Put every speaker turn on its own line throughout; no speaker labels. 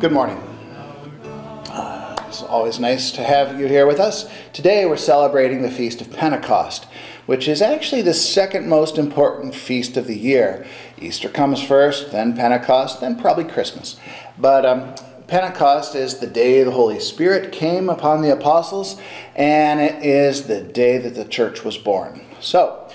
Good morning. Uh, It's always nice to have you here with us. Today we're celebrating the Feast of Pentecost, which is actually the second most important feast of the year. Easter comes first, then Pentecost, then probably Christmas. But um, Pentecost is the day the Holy Spirit came upon the apostles, and it is the day that the church was born. So,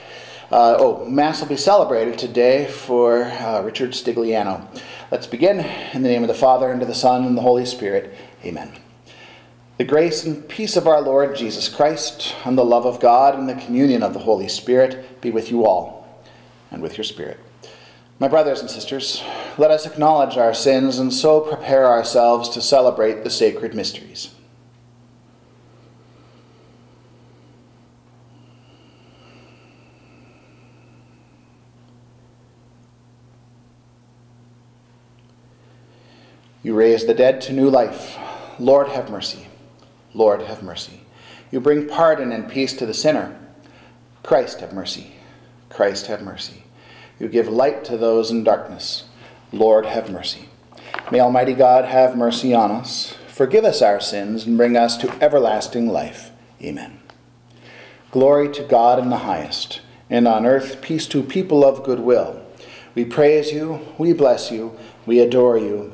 uh, oh, Mass will be celebrated today for uh, Richard Stigliano. Let's begin in the name of the Father, and of the Son, and the Holy Spirit. Amen. The grace and peace of our Lord Jesus Christ, and the love of God, and the communion of the Holy Spirit be with you all, and with your spirit. My brothers and sisters, let us acknowledge our sins and so prepare ourselves to celebrate the sacred mysteries. You raise the dead to new life. Lord, have mercy. Lord, have mercy. You bring pardon and peace to the sinner. Christ, have mercy. Christ, have mercy. You give light to those in darkness. Lord, have mercy. May Almighty God have mercy on us, forgive us our sins, and bring us to everlasting life. Amen. Glory to God in the highest, and on earth peace to people of good will. We praise you, we bless you, we adore you,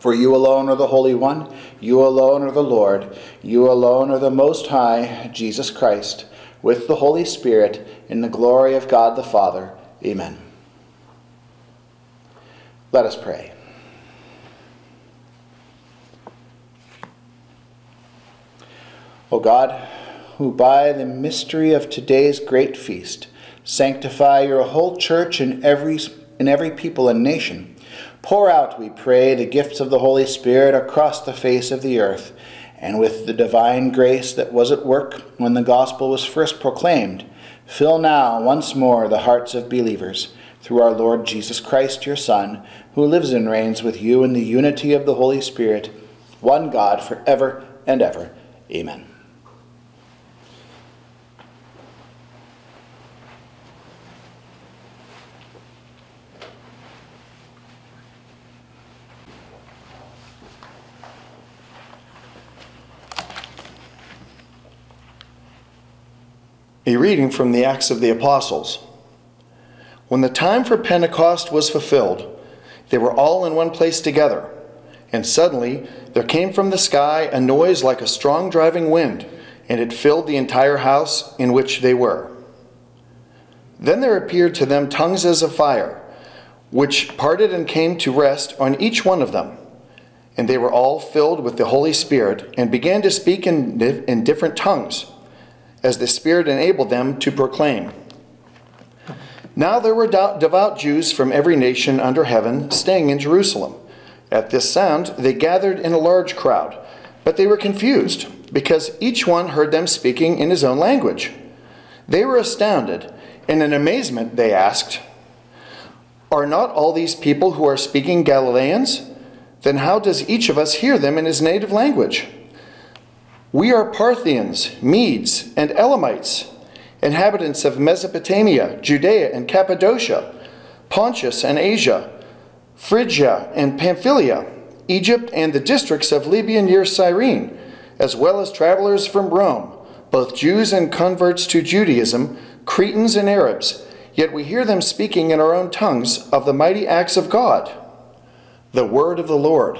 For you alone are the Holy One, you alone are the Lord, you alone are the Most High, Jesus Christ, with the Holy Spirit, in the glory of God the Father. Amen. Let us pray. O God, who by the mystery of today's great feast sanctify your whole church in every, in every people and nation, pour out, we pray, the gifts of the Holy Spirit across the face of the earth, and with the divine grace that was at work when the gospel was first proclaimed, fill now once more the hearts of believers through our Lord Jesus Christ, your Son, who lives and reigns with you in the unity of the Holy Spirit, one God for ever and ever. Amen.
A reading from the Acts of the Apostles. When the time for Pentecost was fulfilled, they were all in one place together. And suddenly there came from the sky a noise like a strong driving wind, and it filled the entire house in which they were. Then there appeared to them tongues as of fire, which parted and came to rest on each one of them. And they were all filled with the Holy Spirit and began to speak in, in different tongues, as the Spirit enabled them to proclaim. Now there were devout Jews from every nation under heaven staying in Jerusalem. At this sound, they gathered in a large crowd, but they were confused because each one heard them speaking in his own language. They were astounded, and in amazement they asked, Are not all these people who are speaking Galileans? Then how does each of us hear them in his native language? We are Parthians, Medes, and Elamites, inhabitants of Mesopotamia, Judea and Cappadocia, Pontus and Asia Phrygia and Pamphylia, Egypt and the districts of Libya near Cyrene, as well as travelers from Rome, both Jews and converts to Judaism, Cretans and Arabs, yet we hear them speaking in our own tongues of the mighty acts of God. The word of the Lord.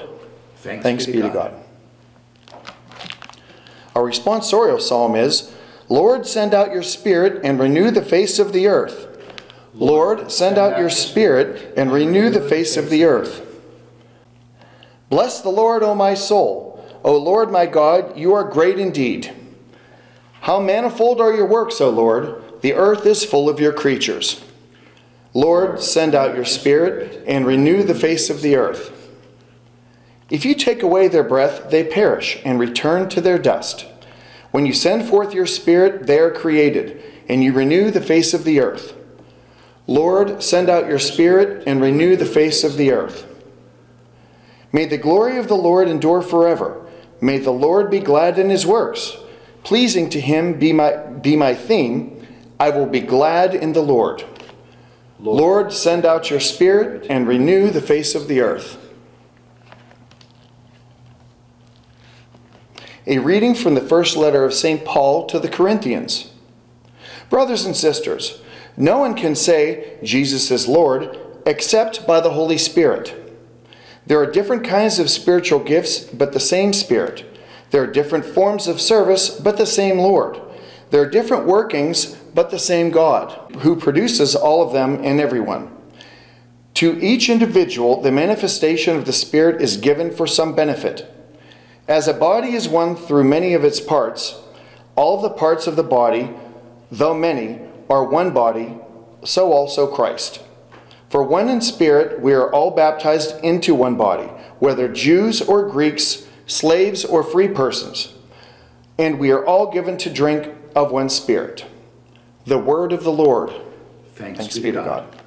Thanks,
Thanks be to God. Our responsorial psalm is Lord, send out your Spirit and renew the face of the earth. Lord, send out your Spirit and renew the face of the earth. Bless the Lord, O my soul. O Lord my God, you are great indeed. How manifold are your works, O Lord! The earth is full of your creatures. Lord, send out your Spirit and renew the face of the earth. If you take away their breath, they perish and return to their dust. When you send forth your Spirit, they are created, and you renew the face of the earth. Lord, send out your Spirit and renew the face of the earth. May the glory of the Lord endure forever. May the Lord be glad in his works. Pleasing to him be my, be my theme. I will be glad in the Lord. Lord. Lord, send out your Spirit and renew the face of the earth. A reading from the first letter of St. Paul to the Corinthians. Brothers and sisters, no one can say Jesus is Lord except by the Holy Spirit. There are different kinds of spiritual gifts, but the same Spirit. There are different forms of service, but the same Lord. There are different workings, but the same God, who produces all of them in everyone. To each individual, the manifestation of the Spirit is given for some benefit. As a body is one through many of its parts, all the parts of the body, though many, are one body, so also Christ. For one in spirit we are all baptized into one body, whether Jews or Greeks, slaves or free persons, and we are all given to drink of one spirit. The word of the Lord.
Thanks, Thanks be to God. God.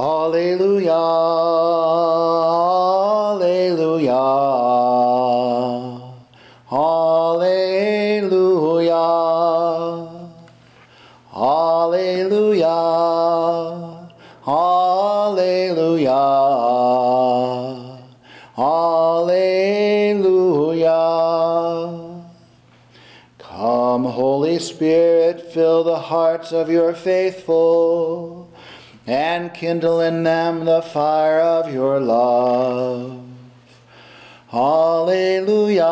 Alleluia, hallelujah, hallelujah, hallelujah, hallelujah, hallelujah. Come, Holy Spirit, fill the hearts of your faithful and kindle in them the fire of your love. Alleluia,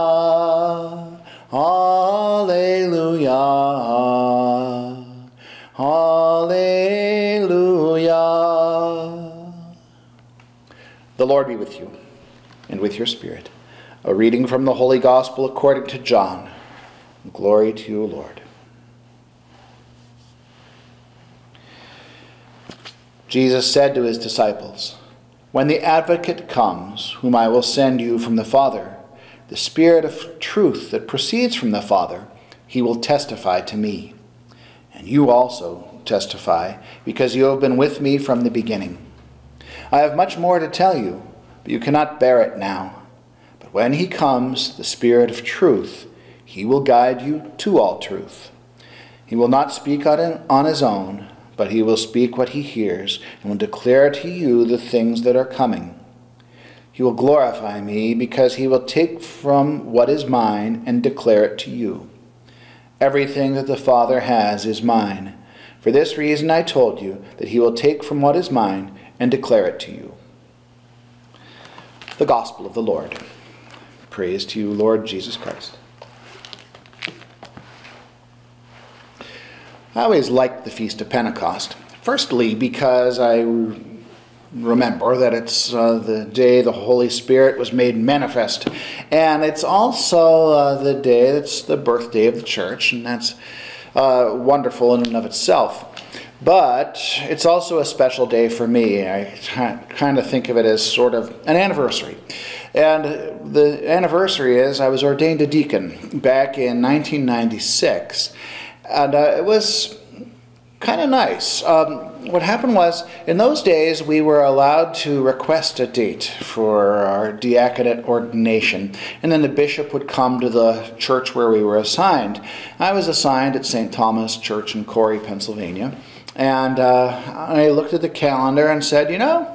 Alleluia, Alleluia. The Lord be with you, and with your spirit. A reading from the Holy Gospel according to John. Glory to you, Lord. Jesus said to his disciples, When the advocate comes, whom I will send you from the Father, the Spirit of truth that proceeds from the Father, he will testify to me. And you also testify, because you have been with me from the beginning. I have much more to tell you, but you cannot bear it now. But when he comes, the Spirit of truth, he will guide you to all truth. He will not speak on his own but he will speak what he hears, and will declare to you the things that are coming. He will glorify me, because he will take from what is mine and declare it to you. Everything that the Father has is mine. For this reason I told you that he will take from what is mine and declare it to you. The Gospel of the Lord. Praise to you, Lord Jesus Christ. I always liked the Feast of Pentecost. Firstly, because I
remember that it's uh, the day the Holy Spirit was made manifest. And it's also uh, the day that's the birthday of the church, and that's uh, wonderful in and of itself. But it's also a special day for me. I kind of think of it as sort of an anniversary. And the anniversary is I was ordained a deacon back in 1996. And uh, it was kind of nice. Um, what happened was, in those days, we were allowed to request a date for our diaconate ordination, and then the bishop would come to the church where we were assigned. I was assigned at St. Thomas Church in Corry, Pennsylvania, and uh, I looked at the calendar and said, you know,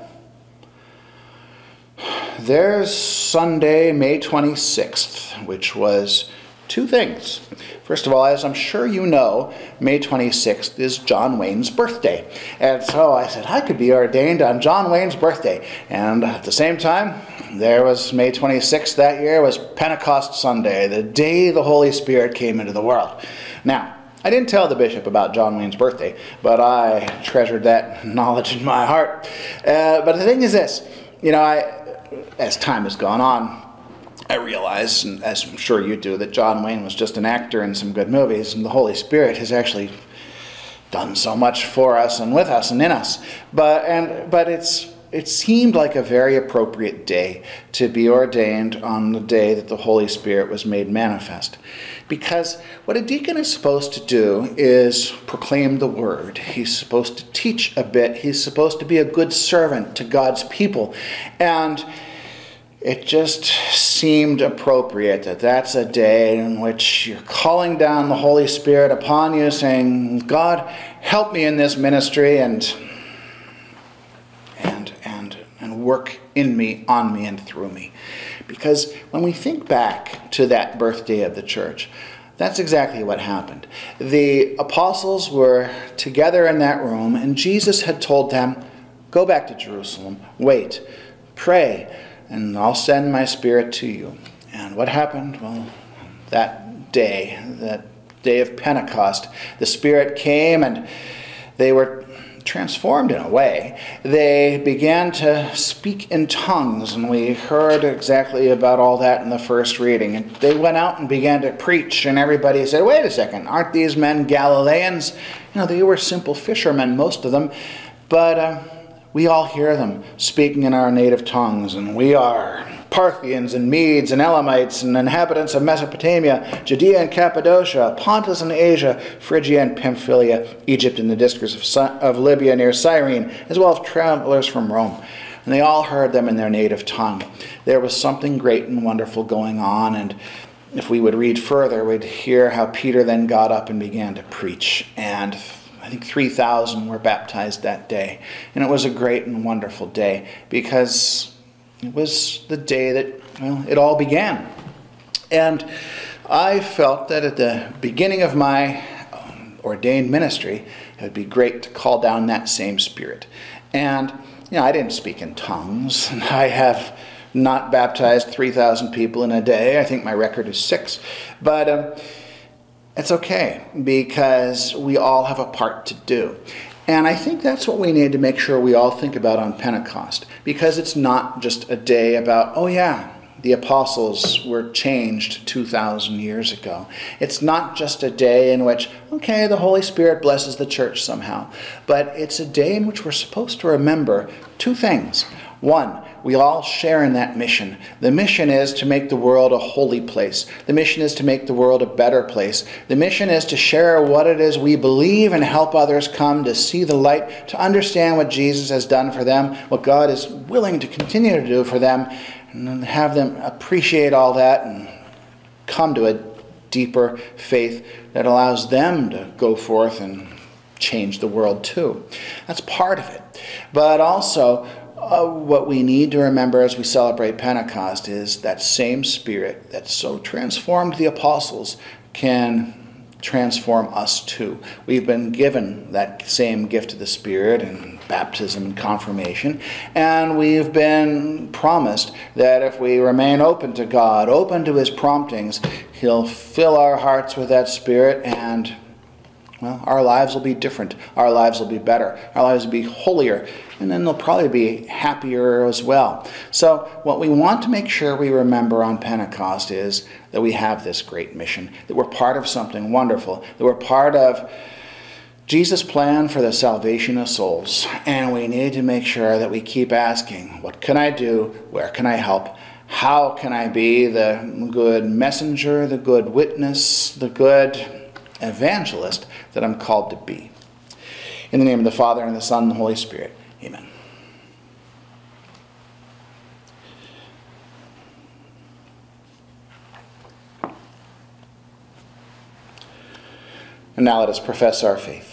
there's Sunday, May 26th, which was two things. First of all, as I'm sure you know, May 26th is John Wayne's birthday. And so I said, I could be ordained on John Wayne's birthday. And at the same time, there was May 26th that year was Pentecost Sunday, the day the Holy Spirit came into the world. Now, I didn't tell the bishop about John Wayne's birthday, but I treasured that knowledge in my heart. Uh, but the thing is this, you know, I, as time has gone on, I realize, and as I'm sure you do, that John Wayne was just an actor in some good movies, and the Holy Spirit has actually done so much for us and with us and in us. But and but it's it seemed like a very appropriate day to be ordained on the day that the Holy Spirit was made manifest. Because what a deacon is supposed to do is proclaim the word. He's supposed to teach a bit. He's supposed to be a good servant to God's people. And it just seemed appropriate that that's a day in which you're calling down the Holy Spirit upon you, saying, God, help me in this ministry and and and and work in me, on me, and through me. Because when we think back to that birthday of the church, that's exactly what happened. The apostles were together in that room, and Jesus had told them, Go back to Jerusalem, wait, pray and I'll send my spirit to you. And what happened? Well, that day, that day of Pentecost, the Spirit came and they were transformed in a way. They began to speak in tongues, and we heard exactly about all that in the first reading. And they went out and began to preach, and everybody said, Wait a second, aren't these men Galileans? You know, they were simple fishermen, most of them. But. Uh, we all hear them speaking in our native tongues, and we are Parthians and Medes and Elamites and inhabitants of Mesopotamia, Judea and Cappadocia, Pontus and Asia, Phrygia and Pamphylia, Egypt and the districts of, of Libya near Cyrene, as well as travelers from Rome. And they all heard them in their native tongue. There was something great and wonderful going on, and if we would read further, we'd hear how Peter then got up and began to preach. And I think 3,000 were baptized that day. And it was a great and wonderful day because it was the day that well, it all began. And I felt that at the beginning of my um, ordained ministry, it would be great to call down that same spirit. And, you know, I didn't speak in tongues, and I have not baptized 3,000 people in a day. I think my record is six. But, um, it's okay because we all have a part to do. And I think that's what we need to make sure we all think about on Pentecost because it's not just a day about, oh, yeah, the apostles were changed 2,000 years ago. It's not just a day in which, okay, the Holy Spirit blesses the church somehow, but it's a day in which we're supposed to remember two things. One, we all share in that mission. The mission is to make the world a holy place. The mission is to make the world a better place. The mission is to share what it is we believe and help others come to see the light, to understand what Jesus has done for them, what God is willing to continue to do for them, and have them appreciate all that and come to a deeper faith that allows them to go forth and change the world too. That's part of it. But also, uh, what we need to remember as we celebrate Pentecost is that same Spirit that so transformed the apostles can transform us too. We've been given that same gift of the Spirit in baptism and confirmation, and we've been promised that if we remain open to God, open to His promptings, He'll fill our hearts with that Spirit and well, our lives will be different. Our lives will be better. Our lives will be holier. And then they'll probably be happier as well. So, what we want to make sure we remember on Pentecost is that we have this great mission, that we're part of something wonderful, that we're part of Jesus' plan for the salvation of souls. And we need to make sure that we keep asking, What can I do? Where can I help? How can I be the good messenger, the good witness, the good evangelist that I'm called to be. In the name of the Father, and the Son, and the Holy Spirit. Amen. And now let us profess our faith.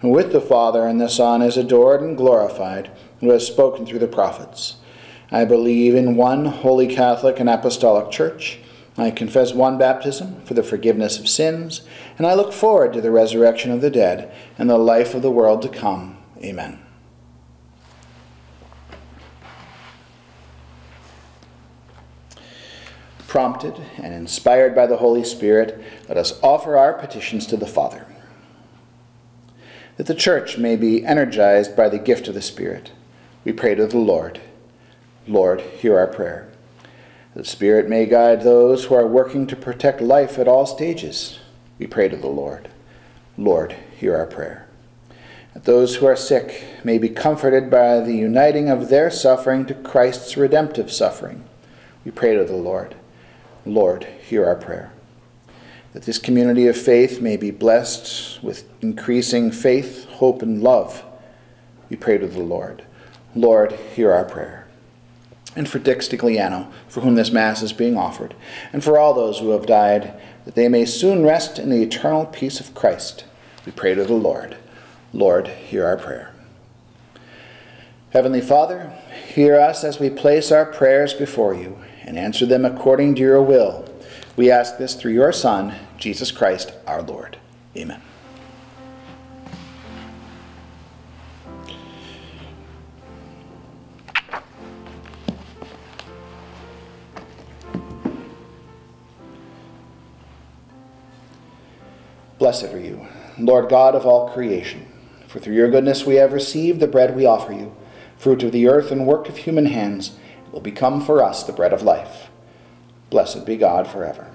who with the Father and the Son is adored and glorified, who has spoken through the prophets. I believe in one holy Catholic and Apostolic Church. I confess one baptism for the forgiveness of sins, and I look forward to the resurrection of the dead and the life of the world to come. Amen. Prompted and inspired by the Holy Spirit, let us offer our petitions to the Father. That the church may be energized by the gift of the Spirit, we pray to the Lord. Lord, hear our prayer. The Spirit may guide those who are working to protect life at all stages. We pray to the Lord. Lord, hear our prayer. That those who are sick may be comforted by the uniting of their suffering to Christ's redemptive suffering. We pray to the Lord. Lord, hear our prayer. That this community of faith may be blessed with increasing faith, hope, and love. We pray to the Lord. Lord, hear our prayer and for Dick Stigliano, for whom this Mass is being offered, and for all those who have died, that they may soon rest in the eternal peace of Christ. We pray to the Lord. Lord, hear our prayer. Heavenly Father, hear us as we place our prayers before you and answer them according to your will. We ask this through your Son, Jesus Christ, our Lord. Amen. Blessed are you, Lord God of all creation, for through your goodness we have received the bread we offer you, fruit of the earth and work of human hands. Will become for us the bread of life. Blessed be God forever.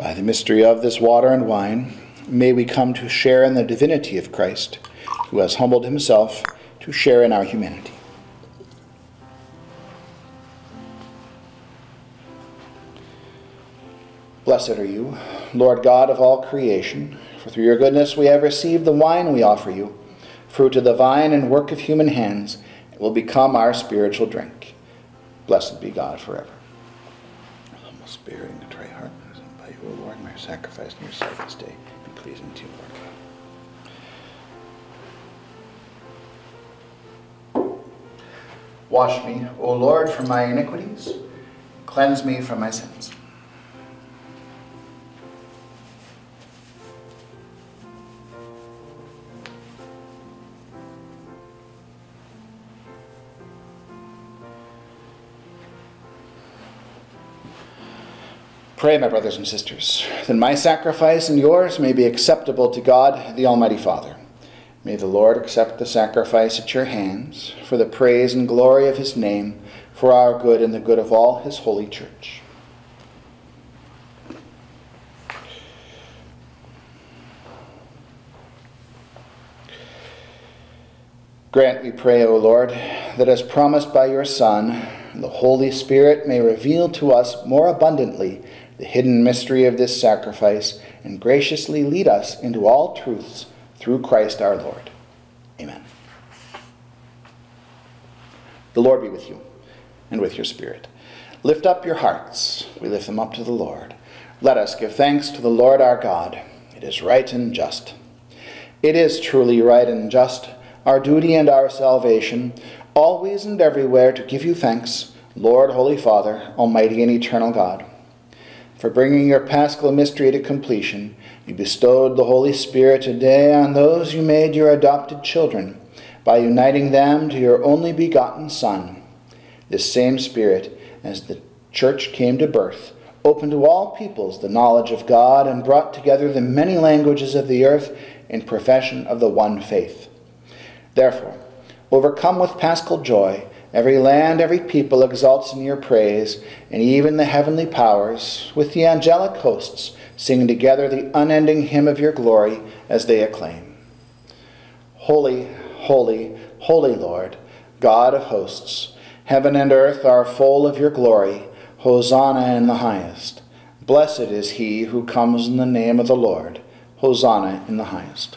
By the mystery of this water and wine, may we come to share in the divinity of Christ, who has humbled himself to share in our humanity. Blessed are you, Lord God of all creation, for through your goodness we have received the wine we offer you, fruit of the vine and work of human hands. It will become our spiritual drink. Blessed be God forever. Humble spirit O Lord, may sacrifice in your sight this day be pleasing to you, Lord God. Wash me, O Lord, from my iniquities. Cleanse me from my sins. Pray, my brothers and sisters, that my sacrifice and yours may be acceptable to God, the Almighty Father. May the Lord accept the sacrifice at your hands for the praise and glory of his name, for our good and the good of all his holy church. Grant, we pray, O Lord, that as promised by your Son, the Holy Spirit may reveal to us more abundantly the hidden mystery of this sacrifice and graciously lead us into all truths through Christ our Lord. Amen. The Lord be with you and with your spirit. Lift up your hearts. We lift them up to the Lord. Let us give thanks to the Lord our God. It is right and just. It is truly right and just, our duty and our salvation, always and everywhere to give you thanks, Lord, Holy Father, Almighty and Eternal God. For bringing your paschal mystery to completion, you bestowed the Holy Spirit today on those you made your adopted children by uniting them to your only begotten Son. This same Spirit, as the church came to birth, opened to all peoples the knowledge of God and brought together the many languages of the earth in profession of the one faith. Therefore, overcome with paschal joy, every land, every people exalts in your praise, and even the heavenly powers, with the angelic hosts, sing together the unending hymn of your glory as they acclaim Holy, holy, holy Lord, God of hosts, heaven and earth are full of your glory. Hosanna in the highest. Blessed is he who comes in the name of the Lord. Hosanna in the highest.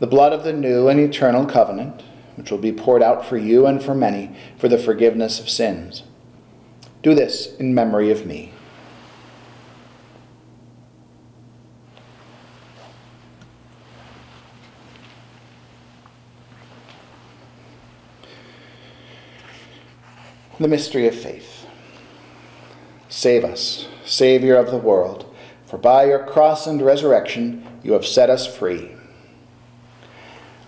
the blood of the new and eternal covenant, which will be poured out for you and for many for the forgiveness of sins. Do this in memory of me. The mystery of faith. Save us, Savior of the world, for by your cross and resurrection you have set us free.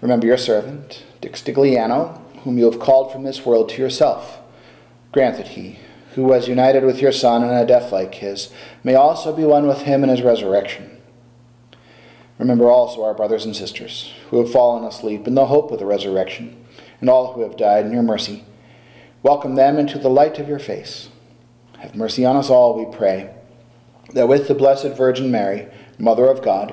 Remember your servant, Dick Stigliano, whom you have called from this world to yourself. Grant that he, who was united with your Son in a death like his, may also be one with him in his resurrection. Remember also our brothers and sisters, who have fallen asleep in the hope of the resurrection, and all who have died in your mercy Welcome them into the light of your face. Have mercy on us all, we pray, that with the Blessed Virgin Mary, Mother of God,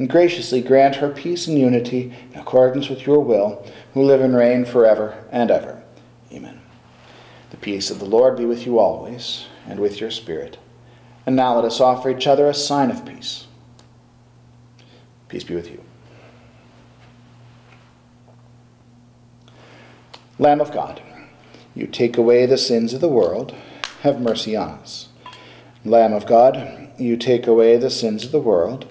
and graciously grant her peace and unity in accordance with your will, who live and reign forever and ever. Amen. The peace of the Lord be with you always, and with your spirit. And now let us offer each other a sign of peace. Peace be with you. Lamb of God, you take away the sins of the world, have mercy on us. Lamb of God, you take away the sins of the world,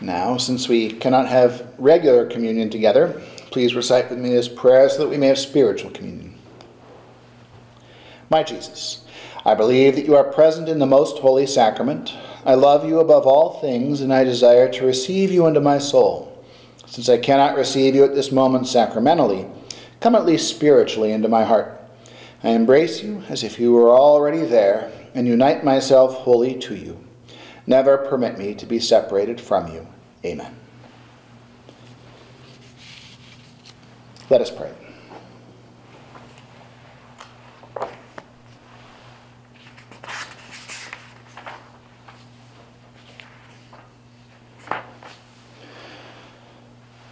Now, since we cannot have regular communion together, please recite with me this prayer so that we may have spiritual communion. My Jesus, I believe that you are present in the most holy sacrament. I love you above all things, and I desire to receive you into my soul. Since I cannot receive you at this moment sacramentally, come at least spiritually into my heart. I embrace you as if you were already there, and unite myself wholly to you. Never permit me to be separated from you. Amen. Let us pray.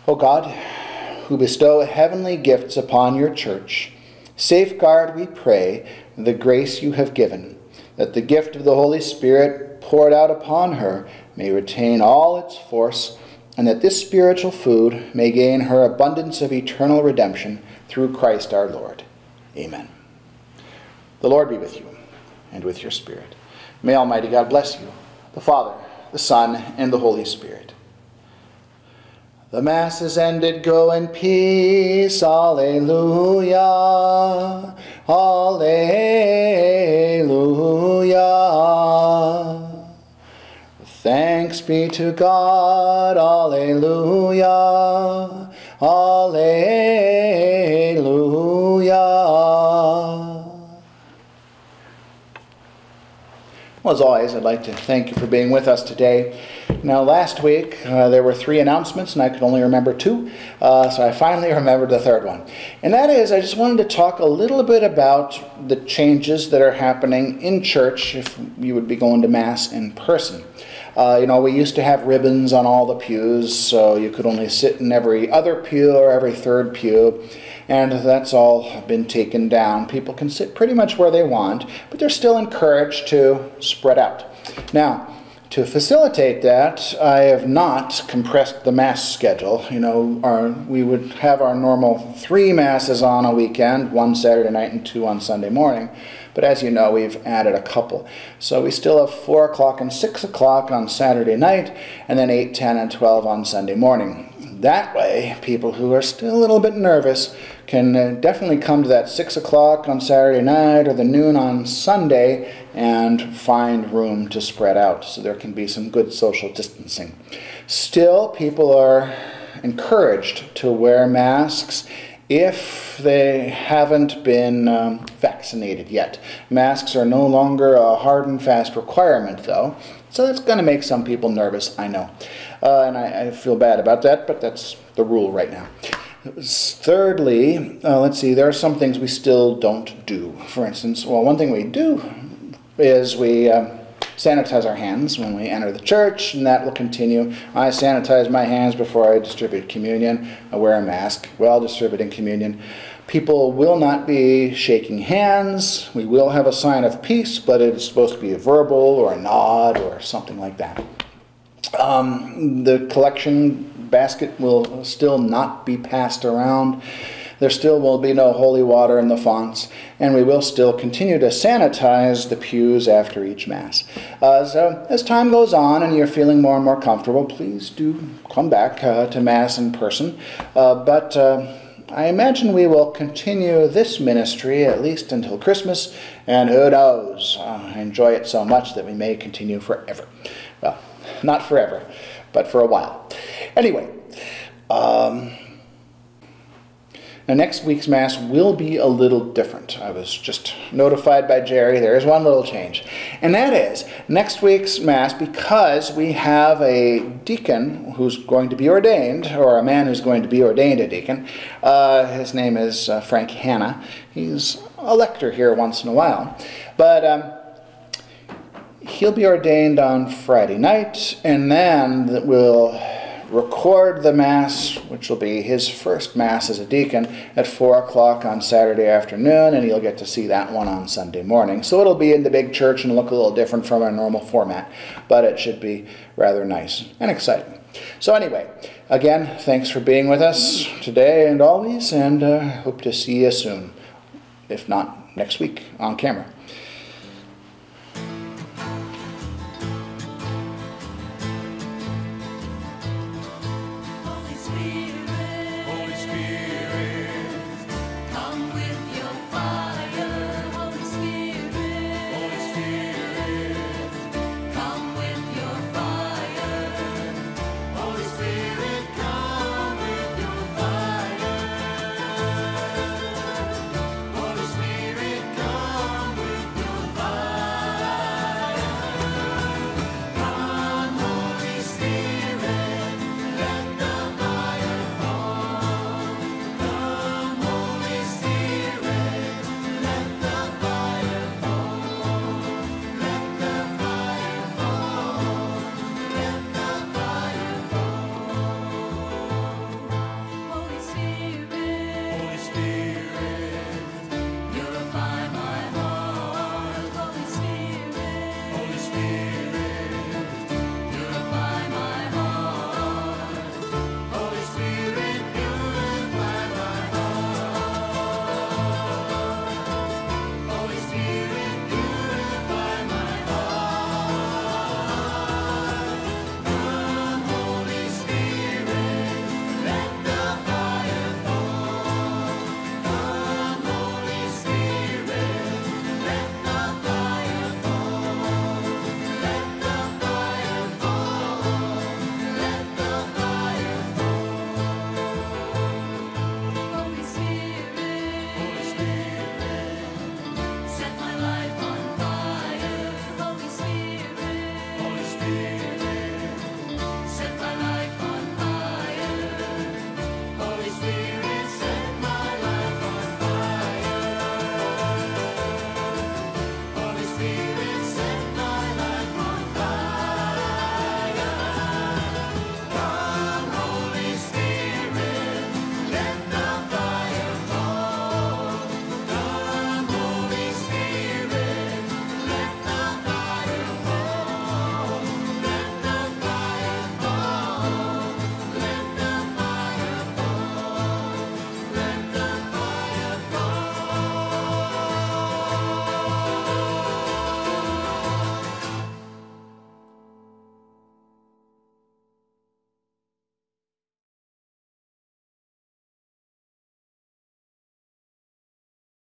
O God, who bestow heavenly gifts upon your church, safeguard, we pray, the grace you have given, that the gift of the Holy Spirit poured out upon her may retain all its force, and that this spiritual food may gain her abundance of eternal redemption through Christ our Lord. Amen. The Lord be with you, and with your spirit. May Almighty God bless you, the Father, the Son, and the Holy Spirit. The Mass is ended. Go in peace. Alleluia. Alleluia. Be to God. Alleluia. Alleluia. Well, as always, I'd like to thank you for being with us today. Now, last week uh, there were three announcements, and I could only remember two, uh, so I finally remembered the third one. And that is, I just wanted to talk a little bit about the changes that are happening in church if you would be going to Mass in person. Uh, you know, we used to have ribbons on all the pews, so you could only sit in every other pew or every third pew and that's all been taken down. People can sit pretty much where they want, but they're still encouraged to spread out. Now, to facilitate that, I have not compressed the mass schedule. You know, our, we would have our normal three masses on a weekend, one Saturday night and two on Sunday morning. But as you know, we've added a couple. So we still have 4 o'clock and 6 o'clock on Saturday night, and then 8, 10, and 12 on Sunday morning. That way, people who are still a little bit nervous can uh, definitely come to that 6 o'clock on Saturday night or the noon on Sunday and find room to spread out so there can be some good social distancing. Still, people are encouraged to wear masks if they haven't been um, vaccinated yet. Masks are no longer a hard and fast requirement, though, so that's going to make some people nervous, I know. Uh, and I, I, feel bad about that, but that's the rule right now. Thirdly, uh, let's see, there are some things we still don't do. For instance, well, one thing we do is we. Uh, sanitize our hands when we enter the church, and that will continue. I sanitize my hands before I distribute communion. I wear a mask while distributing communion. People will not be shaking hands. We will have a sign of peace, but it is supposed to be a verbal or a nod or something like that. Um, the collection basket will still not be passed around. There still will be no holy water in the fonts, and we will still continue to sanitize the pews after each Mass. Uh, so, as time goes on and you're feeling more and more comfortable, please do come back uh, to Mass in person. Uh, but uh, I imagine we will continue this ministry at least until Christmas, and who knows, I enjoy it so much that we may continue forever. Well, not forever, but for a while. Anyway, um, now, next week's Mass will be a little different. I was just notified by Jerry there is one little change. And that is next week's Mass, because we have a deacon who's going to be ordained, or a man who's going to be ordained a deacon. Uh, his name is uh, Frank Hanna. He's a lector here once in a while. But um, he'll be ordained on Friday night, and then we'll record the Mass, which will be his first Mass as a deacon, at 4 o'clock on Saturday afternoon, and you'll get to see that one on Sunday morning. So it'll be in the big church and look a little different from our normal format, but it should be rather nice and exciting. So, anyway, again, thanks for being with us today and always, and uh, hope to see you soon, if not next week on camera.